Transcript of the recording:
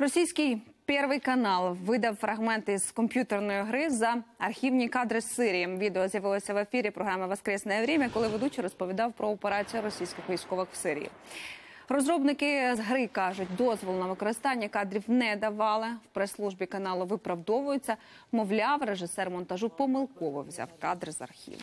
Російський первий канал видав фрагменти з комп'ютерної гри за архівні кадри з Сирії. Відео з'явилося в ефірі програми Воскресне время, коли ведучий розповідав про операцію російських військових в Сирії. Розробники з гри кажуть, дозвол на використання кадрів не давали. В прес-службі каналу виправдовуються. Мовляв, режисер монтажу помилково взяв кадри з архіву.